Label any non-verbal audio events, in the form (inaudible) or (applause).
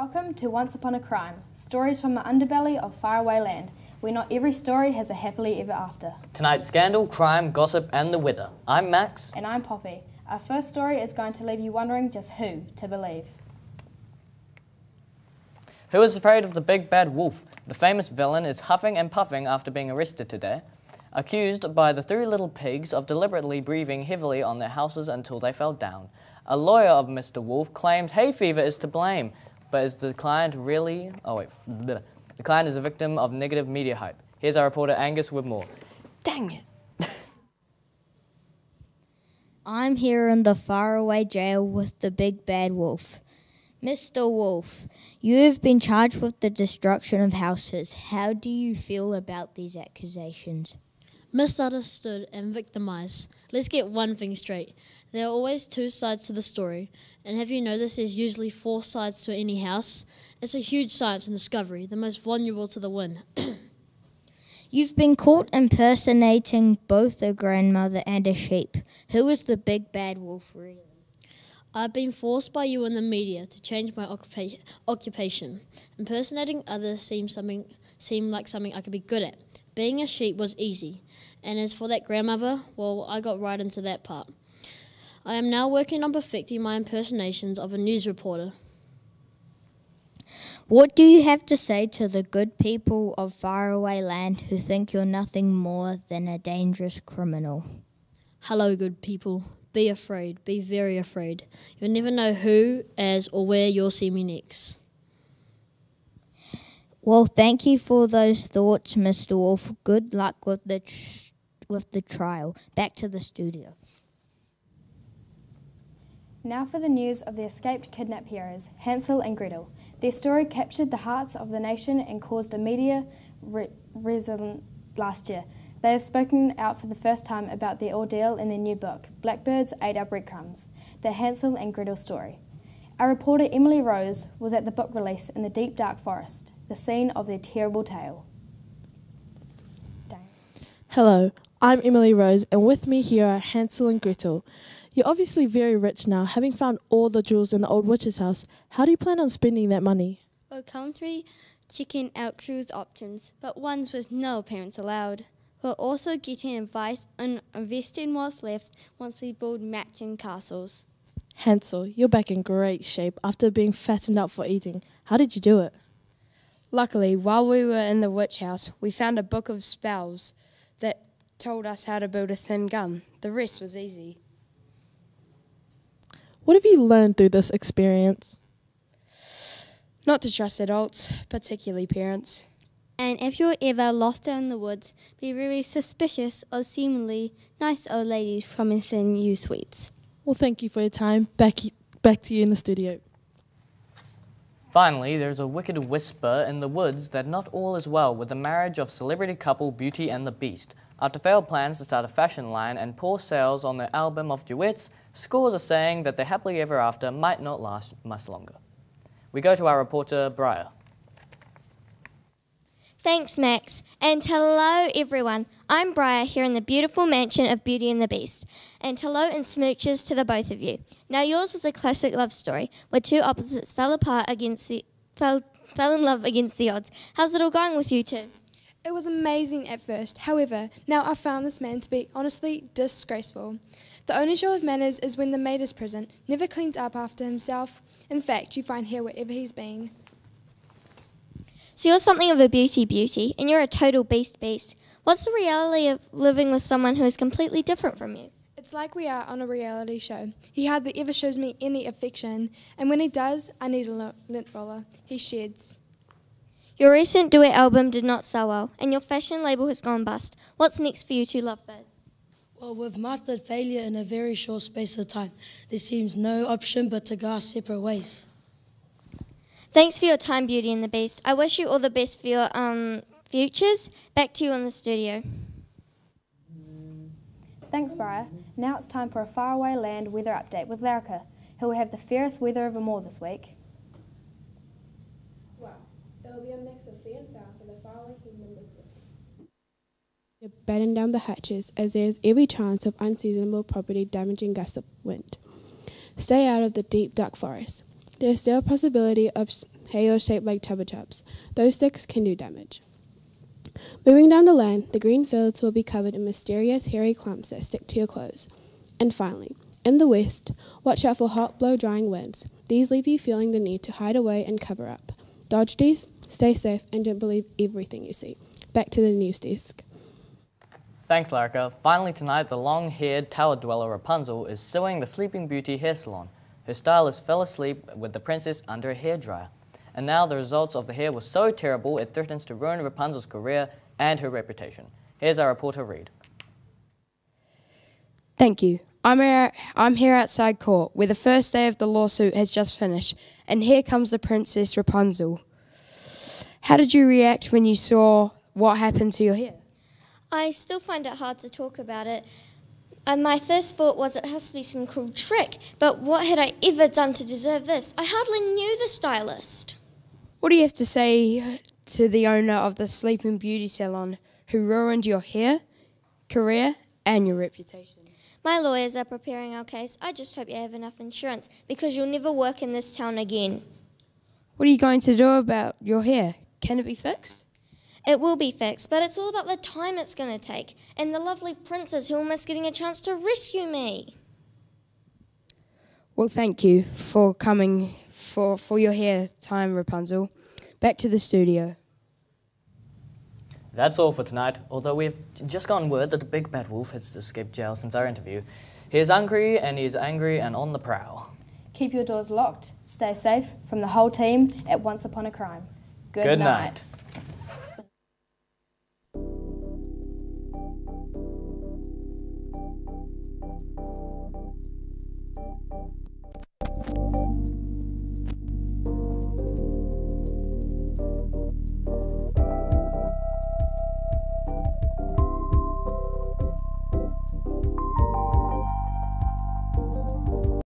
Welcome to Once Upon a Crime, stories from the underbelly of faraway land, where not every story has a happily ever after. Tonight's scandal, crime, gossip, and the weather. I'm Max. And I'm Poppy. Our first story is going to leave you wondering just who to believe. Who is afraid of the big bad wolf? The famous villain is huffing and puffing after being arrested today, accused by the three little pigs of deliberately breathing heavily on their houses until they fell down. A lawyer of Mr. Wolf claims hay fever is to blame, but is the client really? Oh wait, the client is a victim of negative media hype. Here's our reporter Angus with more. Dang it! (laughs) I'm here in the faraway jail with the big bad wolf. Mr. Wolf, you have been charged with the destruction of houses. How do you feel about these accusations? Misunderstood and victimized. Let's get one thing straight. There are always two sides to the story. And have you noticed there's usually four sides to any house? It's a huge science and discovery, the most vulnerable to the wind. (clears throat) You've been caught impersonating both a grandmother and a sheep. Who is the big bad wolf really? I've been forced by you and the media to change my occupa- occupation. Impersonating others seems something seemed like something I could be good at. Being a sheep was easy, and as for that grandmother, well, I got right into that part. I am now working on perfecting my impersonations of a news reporter. What do you have to say to the good people of faraway land who think you're nothing more than a dangerous criminal? Hello, good people. Be afraid. Be very afraid. You'll never know who, as, or where you'll see me next. Well, thank you for those thoughts, Mr. Wolf. Good luck with the tr- with the trial. Back to the studio. Now for the news of the escaped kidnapped heroes, Hansel and Gretel. Their story captured the hearts of the nation and caused a media re- resonance last year. They have spoken out for the first time about their ordeal in their new book, Blackbirds Ate Our Breadcrumbs, the Hansel and Gretel story. Our reporter Emily Rose was at the book release in the deep dark forest, the scene of their terrible tale. Hello, I'm Emily Rose, and with me here are Hansel and Gretel. You're obviously very rich now, having found all the jewels in the old witch's house. How do you plan on spending that money? We're currently checking out cruise options, but ones with no parents allowed. We're also getting advice on investing what's left once we build matching castles. Hansel, you're back in great shape after being fattened up for eating. How did you do it? Luckily, while we were in the witch house, we found a book of spells that told us how to build a thin gun. The rest was easy. What have you learned through this experience? Not to trust adults, particularly parents. And if you're ever lost out in the woods, be very suspicious of seemingly nice old ladies promising you sweets. Well, thank you for your time. Back, back to you in the studio. Finally, there's a wicked whisper in the woods that not all is well with the marriage of celebrity couple Beauty and the Beast. After failed plans to start a fashion line and poor sales on their album of duets, scores are saying that their happily ever after might not last much longer. We go to our reporter, Briar. Thanks, Max. And hello, everyone. I'm Briar here in the beautiful mansion of Beauty and the Beast. And hello and smooches to the both of you. Now, yours was a classic love story where two opposites fell apart against the fell fell in love against the odds. How's it all going with you two? It was amazing at first. However, now I found this man to be honestly disgraceful. The only show of manners is when the maid is present, never cleans up after himself. In fact, you find hair wherever he's been. So you're something of a beauty beauty, and you're a total beast beast. What's the reality of living with someone who is completely different from you? It's like we are on a reality show. He hardly ever shows me any affection, and when he does, I need a lint roller. He sheds. Your recent duet album did not sell well, and your fashion label has gone bust. What's next for you two lovebirds? Well, we've mastered failure in a very short space of time. There seems no option but to go our separate ways. Thanks for your time, Beauty and the Beast. I wish you all the best for your um, futures. Back to you in the studio. Thanks, Briar. Now it's time for a faraway land weather update with Larika, who will have the fairest weather of them all this week. Wow, it'll be a mix of fair and foul for the faraway kingdom this week. To batten down the hatches, as there is every chance of unseasonable property damaging gusts of wind. Stay out of the deep, dark forest. There is still a possibility of or shaped like chupa chups. Those sticks can do damage. Moving down the lane, the green fields will be covered in mysterious hairy clumps that stick to your clothes. And finally, in the west, watch out for hot blow drying winds. These leave you feeling the need to hide away and cover up. Dodge these, stay safe, and don't believe everything you see. Back to the news desk. Thanks, Larika. Finally tonight, the long-haired tower dweller Rapunzel is suing the Sleeping Beauty hair salon. Her stylist fell asleep with the princess under a hairdryer. And now the results of the hair were so terrible it threatens to ruin Rapunzel's career and her reputation. Here's our reporter Reed. Thank you. I'm here, I'm here outside court where the first day of the lawsuit has just finished, and here comes the Princess Rapunzel. How did you react when you saw what happened to your hair? I still find it hard to talk about it. And my first thought was it has to be some cruel trick, but what had I ever done to deserve this? I hardly knew the stylist. What do you have to say to the owner of the Sleeping Beauty salon who ruined your hair, career, and your reputation? My lawyers are preparing our case. I just hope you have enough insurance because you'll never work in this town again. What are you going to do about your hair? Can it be fixed? It will be fixed, but it's all about the time it's going to take and the lovely princess who will miss getting a chance to rescue me. Well, thank you for coming for, for your hair time, Rapunzel. Back to the studio. That's all for tonight, although we've just gotten word that the big bad wolf has escaped jail since our interview. He is hungry and he is angry and on the prowl. Keep your doors locked. Stay safe from the whole team at Once Upon a Crime. Good, Good night. night.